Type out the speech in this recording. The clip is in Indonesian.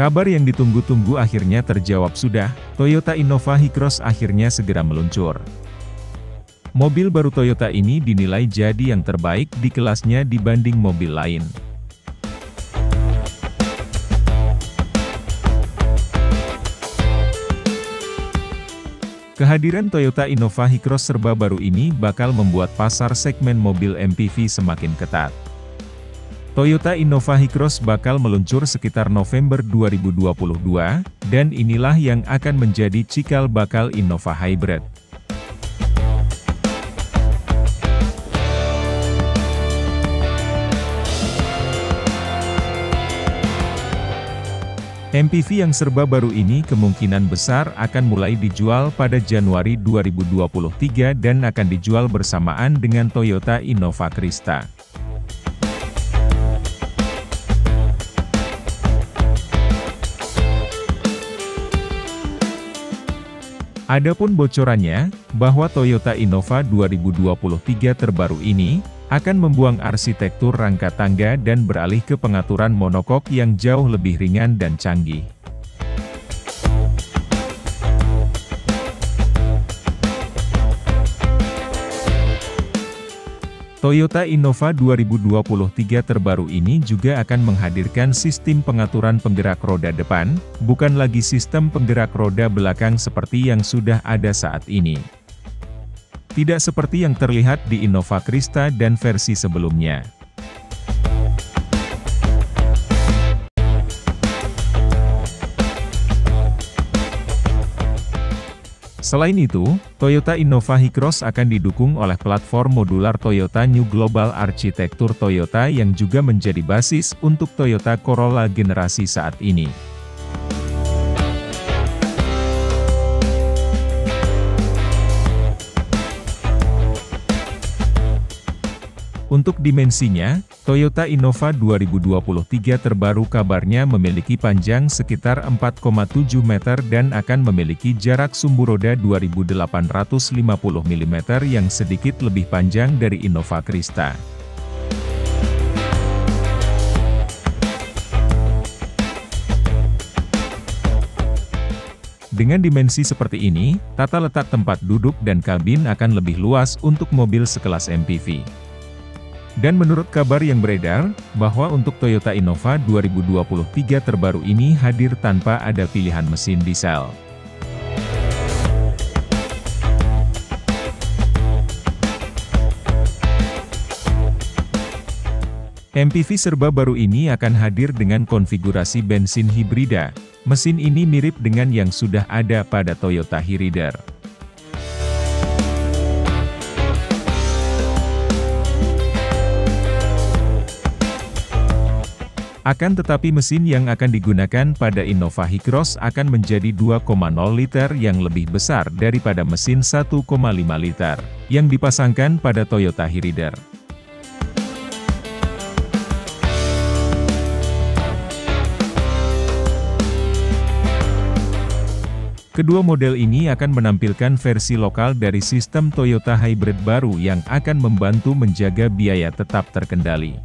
Kabar yang ditunggu-tunggu akhirnya terjawab sudah, Toyota Innova Hycross akhirnya segera meluncur. Mobil baru Toyota ini dinilai jadi yang terbaik di kelasnya dibanding mobil lain. Kehadiran Toyota Innova Hycross serba baru ini bakal membuat pasar segmen mobil MPV semakin ketat. Toyota Innova Hycross bakal meluncur sekitar November 2022, dan inilah yang akan menjadi cikal bakal Innova Hybrid. MPV yang serba baru ini kemungkinan besar akan mulai dijual pada Januari 2023 dan akan dijual bersamaan dengan Toyota Innova Krista. Adapun bocorannya, bahwa Toyota Innova 2023 terbaru ini, akan membuang arsitektur rangka tangga dan beralih ke pengaturan monokok yang jauh lebih ringan dan canggih. Toyota Innova 2023 terbaru ini juga akan menghadirkan sistem pengaturan penggerak roda depan, bukan lagi sistem penggerak roda belakang seperti yang sudah ada saat ini. Tidak seperti yang terlihat di Innova Krista dan versi sebelumnya. Selain itu, Toyota Innova Hycross akan didukung oleh platform modular Toyota New Global Architecture Toyota yang juga menjadi basis untuk Toyota Corolla generasi saat ini. Untuk dimensinya, Toyota Innova 2023 terbaru kabarnya memiliki panjang sekitar 4,7 meter dan akan memiliki jarak sumbu roda 2850 mm yang sedikit lebih panjang dari Innova Krista. Dengan dimensi seperti ini, tata letak tempat duduk dan kabin akan lebih luas untuk mobil sekelas MPV. Dan menurut kabar yang beredar, bahwa untuk Toyota Innova 2023 terbaru ini hadir tanpa ada pilihan mesin diesel. MPV serba baru ini akan hadir dengan konfigurasi bensin hibrida. Mesin ini mirip dengan yang sudah ada pada Toyota Hyrider. Akan tetapi mesin yang akan digunakan pada Innova Hycross akan menjadi 2,0 liter yang lebih besar daripada mesin 1,5 liter, yang dipasangkan pada Toyota Hyrider. Kedua model ini akan menampilkan versi lokal dari sistem Toyota Hybrid baru yang akan membantu menjaga biaya tetap terkendali.